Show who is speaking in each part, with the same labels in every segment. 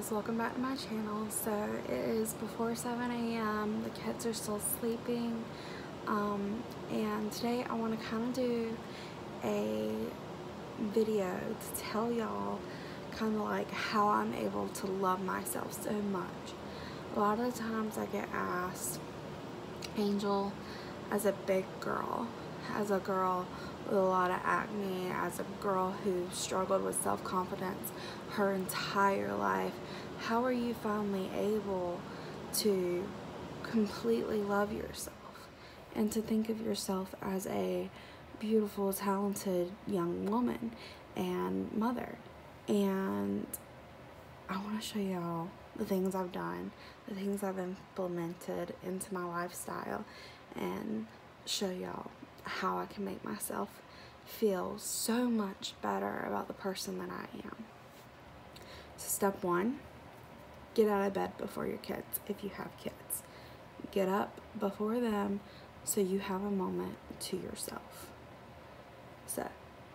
Speaker 1: guys welcome back to my channel. So it is before 7 a.m the kids are still sleeping um, and today I want to kind of do a video to tell y'all kind of like how I'm able to love myself so much. A lot of the times I get asked Angel as a big girl as a girl with a lot of acne, as a girl who struggled with self-confidence her entire life, how are you finally able to completely love yourself and to think of yourself as a beautiful, talented young woman and mother? And I want to show y'all the things I've done, the things I've implemented into my lifestyle, and show y'all how I can make myself feel so much better about the person that I am. So step one, get out of bed before your kids if you have kids. Get up before them so you have a moment to yourself. So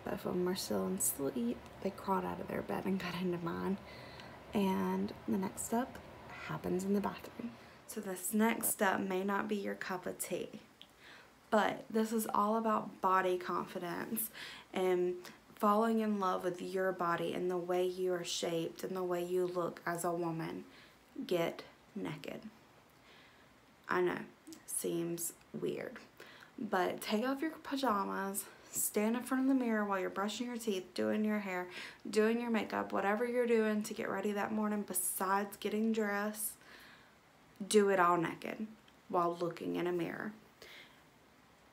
Speaker 1: both of them are still in sleep. They crawled out of their bed and got into mine. And the next step happens in the bathroom. So this next step may not be your cup of tea but this is all about body confidence and falling in love with your body and the way you are shaped and the way you look as a woman. Get naked. I know, seems weird. But take off your pajamas, stand in front of the mirror while you're brushing your teeth, doing your hair, doing your makeup, whatever you're doing to get ready that morning besides getting dressed, do it all naked while looking in a mirror.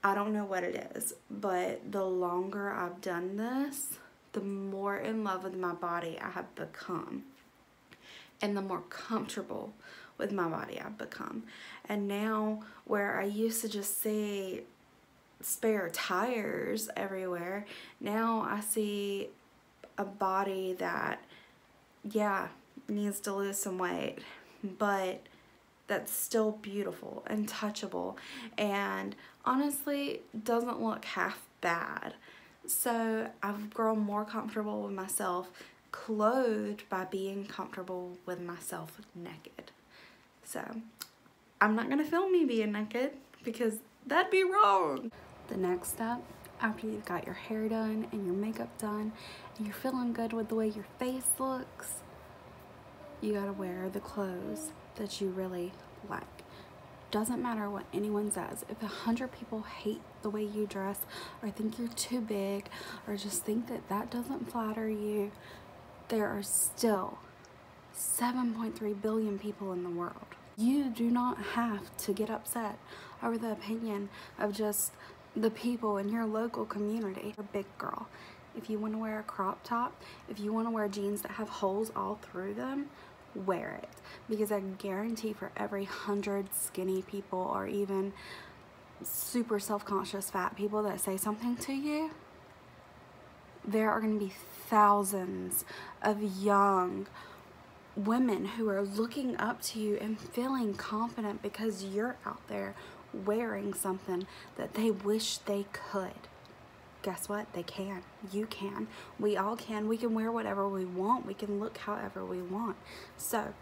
Speaker 1: I don't know what it is, but the longer I've done this, the more in love with my body I have become. And the more comfortable with my body I've become. And now where I used to just see spare tires everywhere, now I see a body that, yeah, needs to lose some weight, but that's still beautiful and touchable and honestly doesn't look half bad. So I've grown more comfortable with myself clothed by being comfortable with myself naked. So I'm not to film me being naked because that'd be wrong. The next step after you've got your hair done and your makeup done and you're feeling good with the way your face looks, you gotta wear the clothes that you really like. Doesn't matter what anyone says. If a hundred people hate the way you dress or think you're too big or just think that that doesn't flatter you, there are still 7.3 billion people in the world. You do not have to get upset over the opinion of just the people in your local community. You're a big girl. If you want to wear a crop top, if you want to wear jeans that have holes all through them, wear it. Because I guarantee for every hundred skinny people or even super self-conscious fat people that say something to you there are going to be thousands of young women who are looking up to you and feeling confident because you're out there wearing something that they wish they could guess what? They can. You can. We all can. We can wear whatever we want. We can look however we want. So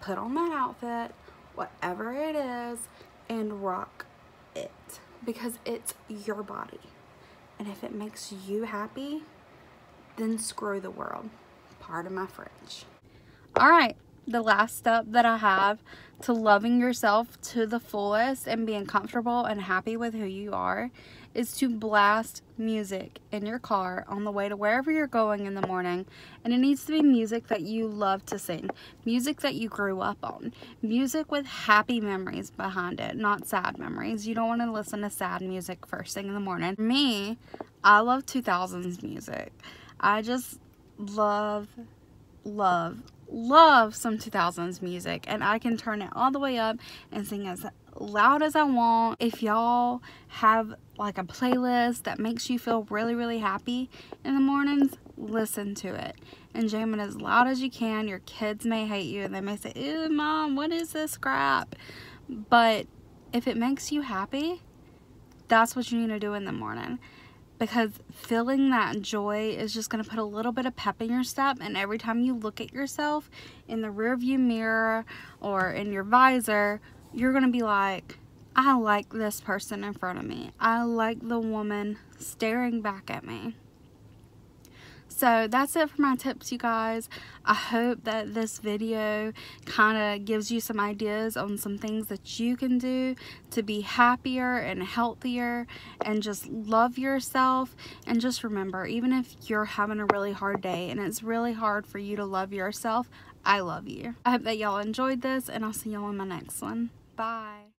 Speaker 1: put on that outfit, whatever it is, and rock it because it's your body. And if it makes you happy, then screw the world. Part of my French. All right, the last step that I have to loving yourself to the fullest and being comfortable and happy with who you are is to blast music in your car on the way to wherever you're going in the morning. And it needs to be music that you love to sing, music that you grew up on, music with happy memories behind it, not sad memories. You don't want to listen to sad music first thing in the morning. Me, I love 2000s music. I just love, love, love some 2000s music and I can turn it all the way up and sing as loud as I want. If y'all have like a playlist that makes you feel really, really happy in the mornings, listen to it and jam it as loud as you can. Your kids may hate you and they may say, ew, mom, what is this crap? But if it makes you happy, that's what you need to do in the morning. Because feeling that joy is just going to put a little bit of pep in your step and every time you look at yourself in the rear view mirror or in your visor you're going to be like I like this person in front of me. I like the woman staring back at me so that's it for my tips you guys. I hope that this video kind of gives you some ideas on some things that you can do to be happier and healthier and just love yourself. And just remember even if you're having a really hard day and it's really hard for you to love yourself I love you. I hope that y'all enjoyed this and I'll see y'all in my next one. Bye